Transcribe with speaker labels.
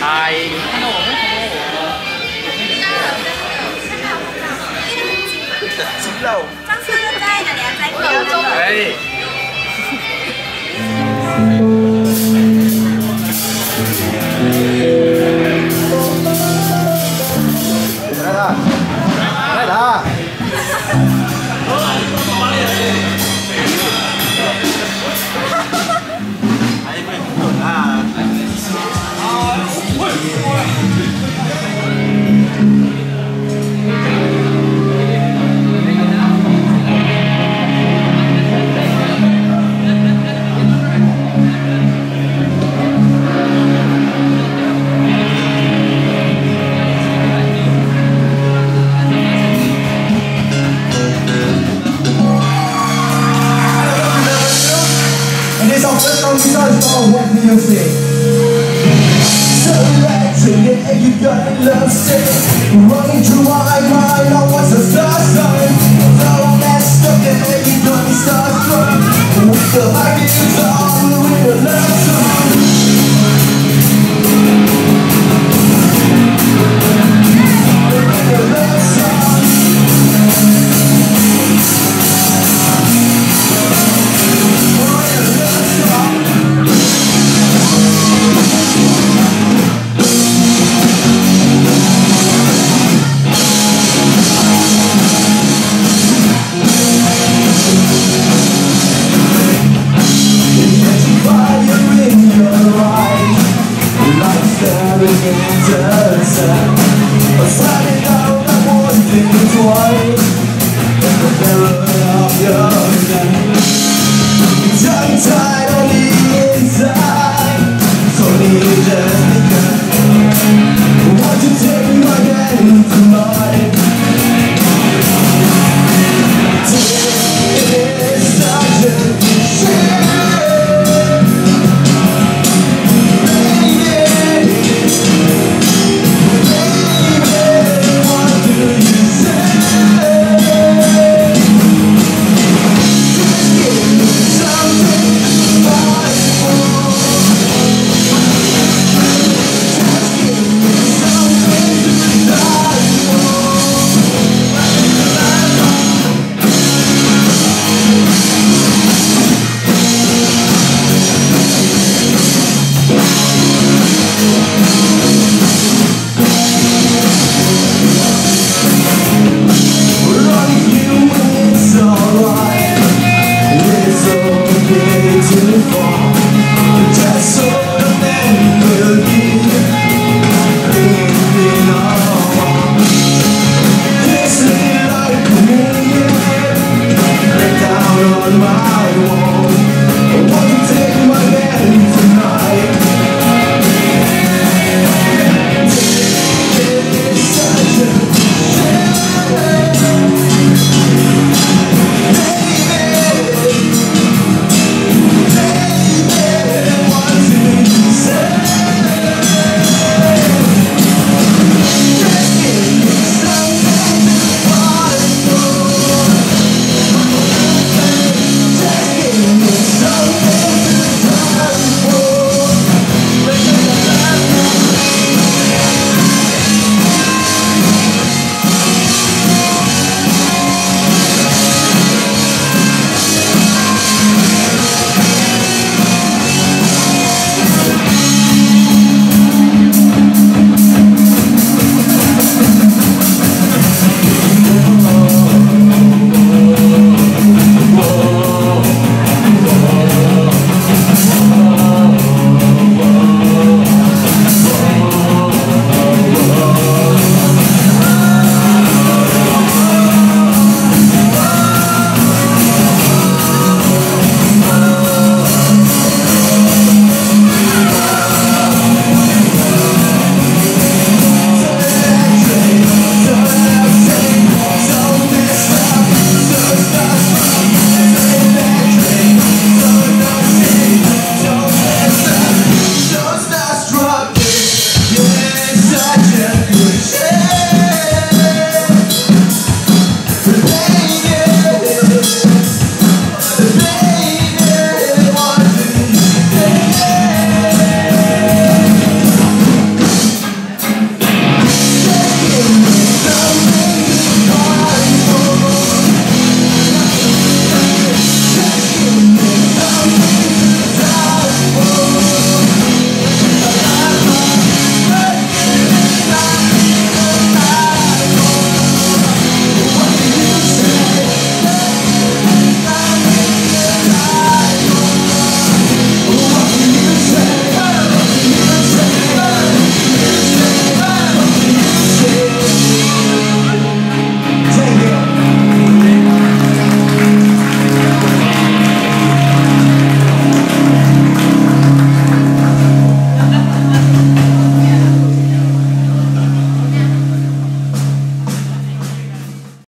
Speaker 1: hai
Speaker 2: chín đầu trong
Speaker 1: sự tương lai là đẹp trai cầu trong đấy Đây là.
Speaker 2: Đây là. I'm so far what do your feet. So you got love sick Running through my mind, I was